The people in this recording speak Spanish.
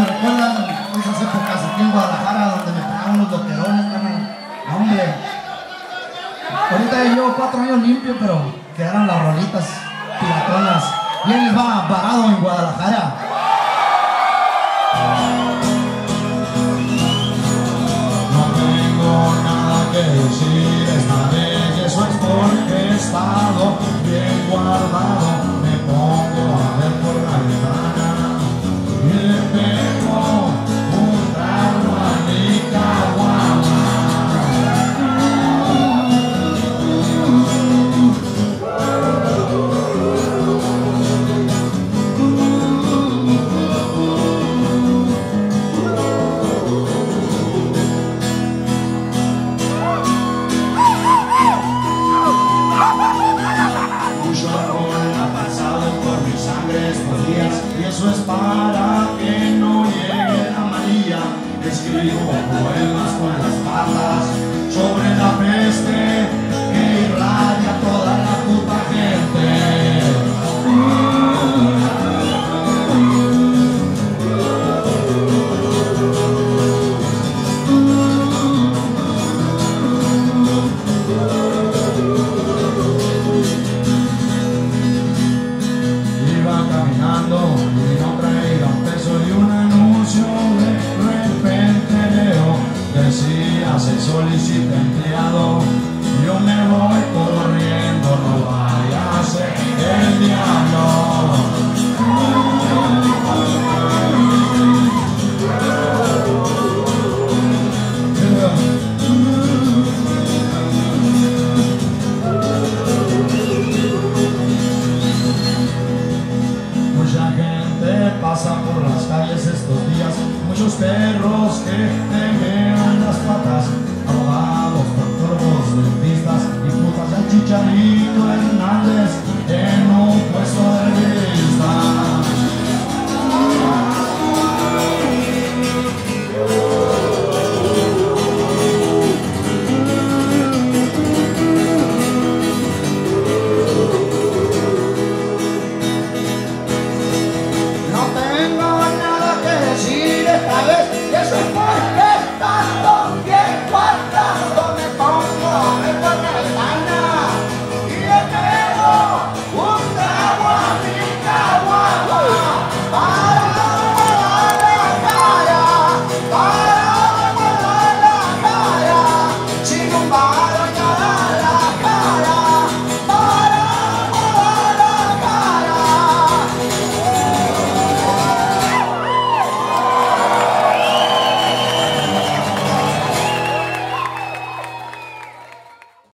me recuerdan esas épocas aquí en Guadalajara donde me pegaron los loterones, carnal. Hombre. Ahorita llevo cuatro años limpio, pero quedaron las rolitas piratonas. Bien les va parado en Guadalajara. No tengo nada que. Escribo poemas con las patas sobre poesías, el solicita empleado, yo me voy por